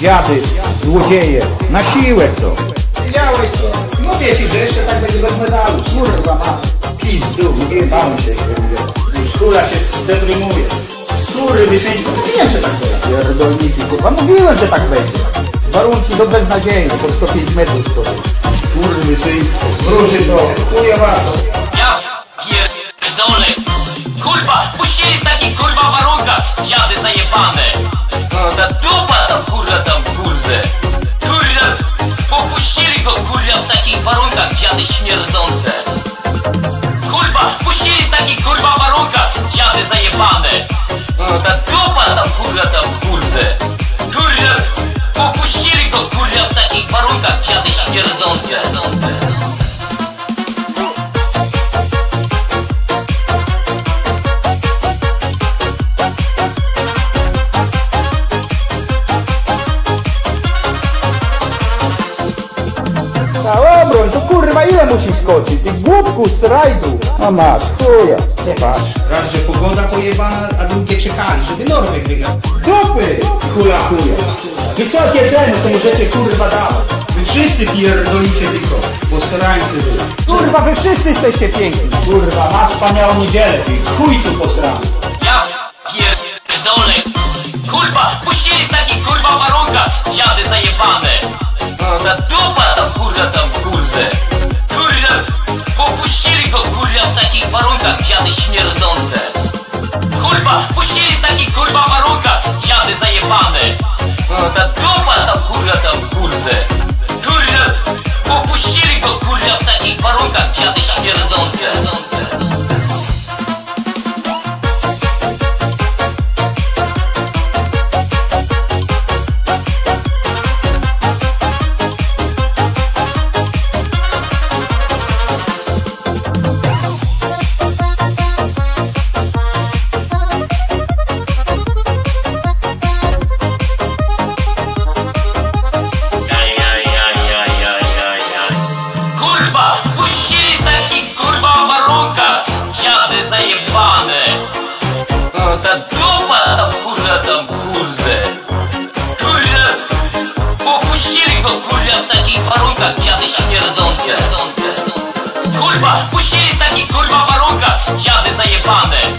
dziady, złodzieje, na siłę to. Wiedziałeś co? Mówię ci, że jeszcze tak będzie bez medalu. Kurwa ma. Pizdu, wyjebałem się. Skóra się zdeprymuje. Skóry wyszyć, to mówiłem, że tak będzie. Pierdolniki, kurwa, mówiłem, że tak będzie. Warunki do beznadziejne, po 105 metrów stoją. Kurwy syństwo. Wróży to. Chuja was. Ja pierdolę. Kurwa, puścili w takich kurwa warunkach, dziady zajebane. No ta dupa śmierdzące. Kurwa, puścili w takich kurwa warunkach, dziady zajebane. No ta musi skoczyć? Ty głupku z rajdu. A masz, chuja, nie patrz. Raz, że pogoda pojebana, a drugie czekali, żeby Norweg wygrał. Dupy! Hula chuja. Wysokie ceny co możecie kurwa dawać. Wy wszyscy pierdolicie tylko. Posrańcy wy. Kurwa, wy wszyscy jesteście piękni. Kurwa, masz wspaniałą niedzielę, ty chujcu posrany. Ja pierdolę. Kurwa, puścili w takich kurwa warunkach, dziady zajebane. Kurwa,